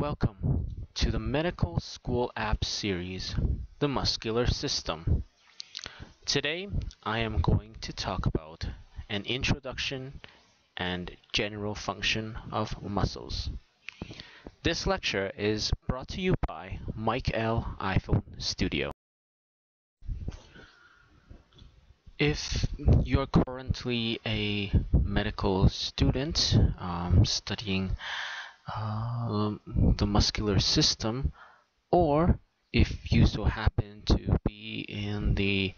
Welcome to the Medical School App series, The Muscular System. Today I am going to talk about an introduction and general function of muscles. This lecture is brought to you by Mike L iPhone Studio. If you're currently a medical student um, studying uh, the muscular system, or if you so happen to be in the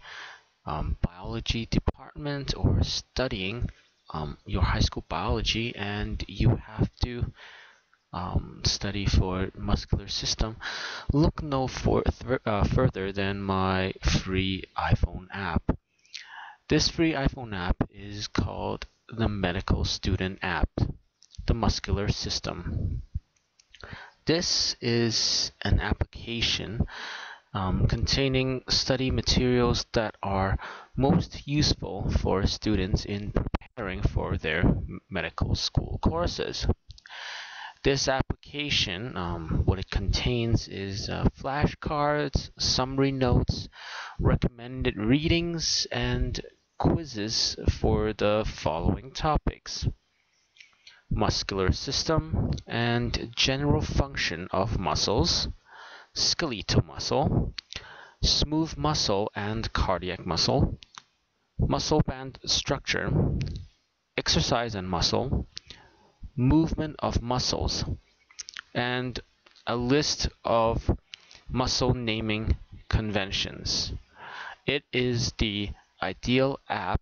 um, biology department or studying um, your high school biology and you have to um, study for muscular system, look no for, uh, further than my free iPhone app. This free iPhone app is called the Medical Student app the muscular system. This is an application um, containing study materials that are most useful for students in preparing for their medical school courses. This application, um, what it contains is uh, flashcards, summary notes, recommended readings, and quizzes for the following topics muscular system, and general function of muscles, skeletal muscle, smooth muscle and cardiac muscle, muscle band structure, exercise and muscle, movement of muscles, and a list of muscle naming conventions. It is the ideal app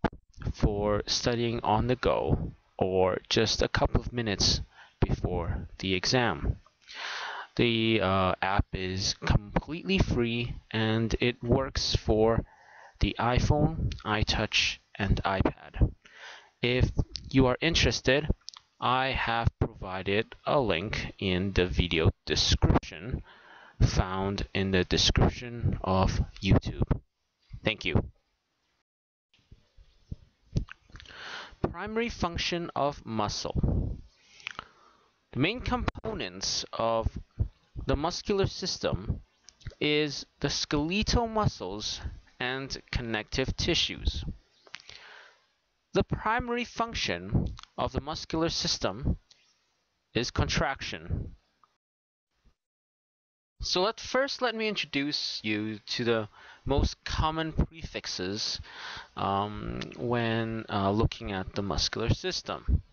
for studying on the go or just a couple of minutes before the exam. The uh, app is completely free and it works for the iPhone, iTouch, and iPad. If you are interested, I have provided a link in the video description found in the description of YouTube. Thank you. Primary function of muscle. The main components of the muscular system is the skeletal muscles and connective tissues. The primary function of the muscular system is contraction. So let first let me introduce you to the most common prefixes um, when uh, looking at the muscular system.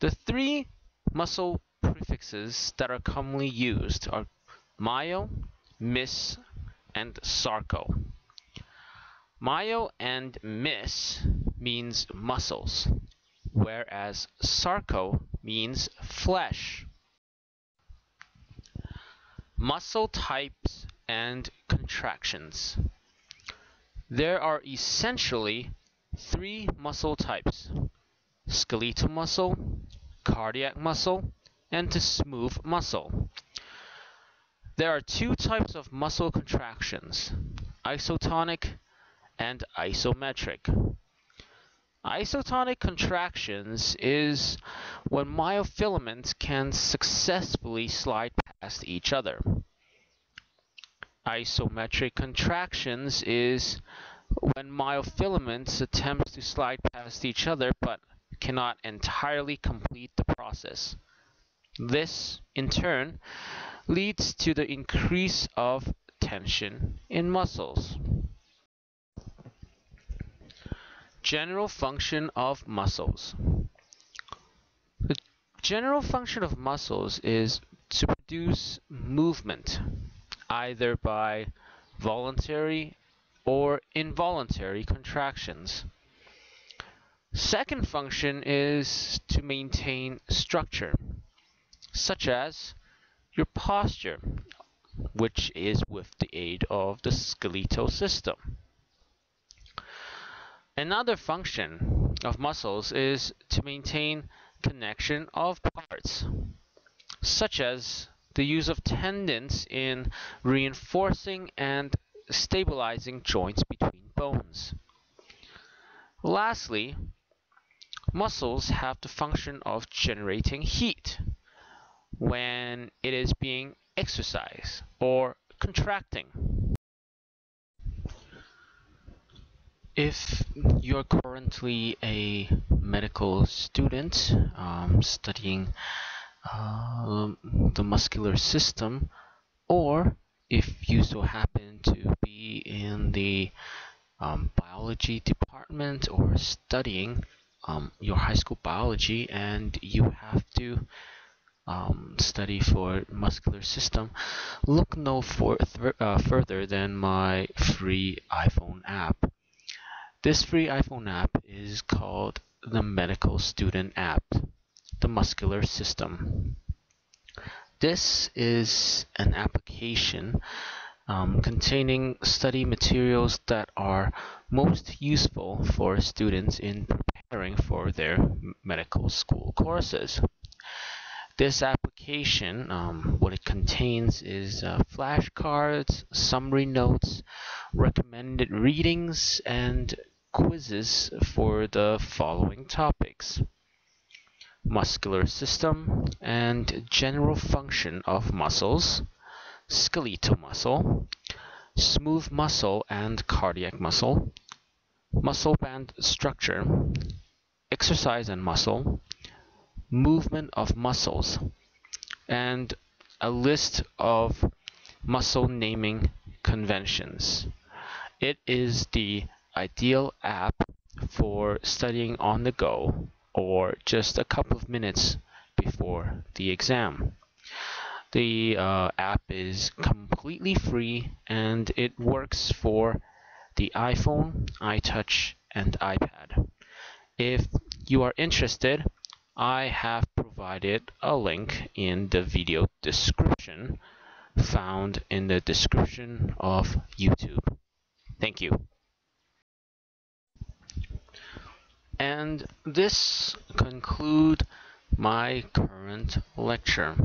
The three muscle prefixes that are commonly used are myo, mys, and sarco. Myo and mys means muscles, whereas sarco means flesh. Muscle types and contractions. There are essentially three muscle types skeletal muscle, cardiac muscle, and the smooth muscle. There are two types of muscle contractions isotonic and isometric. Isotonic contractions is when myofilaments can successfully slide past each other. Isometric contractions is when myofilaments attempt to slide past each other but cannot entirely complete the process. This, in turn, leads to the increase of tension in muscles. General function of muscles. The general function of muscles is to produce movement, either by voluntary or involuntary contractions. Second function is to maintain structure, such as your posture, which is with the aid of the skeletal system. Another function of muscles is to maintain connection of parts, such as the use of tendons in reinforcing and stabilizing joints between bones. Lastly, muscles have the function of generating heat, when it is being exercised or contracting. If you're currently a medical student um, studying uh, the muscular system, or if you so happen to be in the um, biology department or studying um, your high school biology and you have to um, study for muscular system, look no for, uh, further than my free iPhone app. This free iPhone app is called the Medical Student App, the Muscular System. This is an application um, containing study materials that are most useful for students in preparing for their medical school courses. This application, um, what it contains is uh, flashcards, summary notes, recommended readings, and quizzes for the following topics. Muscular system and general function of muscles, skeletal muscle, smooth muscle and cardiac muscle, muscle band structure, exercise and muscle, movement of muscles, and a list of muscle naming conventions. It is the ideal app for studying on the go or just a couple of minutes before the exam. The uh, app is completely free and it works for the iPhone, iTouch, and iPad. If you are interested, I have provided a link in the video description found in the description of YouTube. Thank you. And this conclude my current lecture.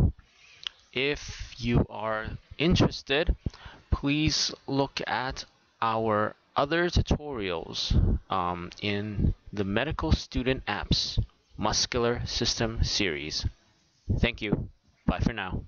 If you are interested, please look at our other tutorials um, in the Medical Student Apps Muscular System series. Thank you. Bye for now.